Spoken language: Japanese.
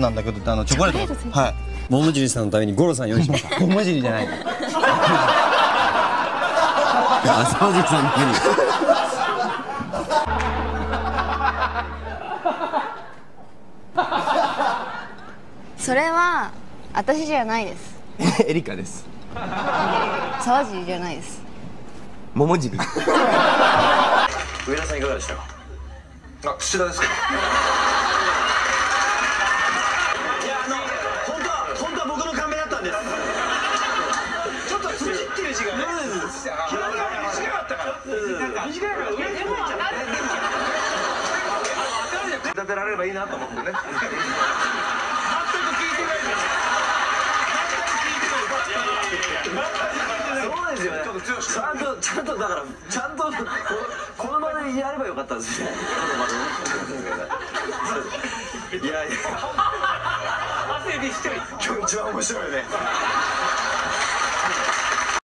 なんだけどあのチョコレート。はい。桃尻さんのためにゴロさん用意しました。桃尻じゃない。あ桃尻さんのために。それは私じゃないです。エリカです。沢尻じゃないです。桃尻。上田さんいかがでしたか？あ土田ですか？がね。が短かったから短いから上に向いちゃって立てられればいいなと思ってね全く聞いてないそうですよ。ね。ちゃんとちゃんとだからちゃんとここの場でやればよ。かったですね。いやいや。汗びっしょり。今日一番面白いね。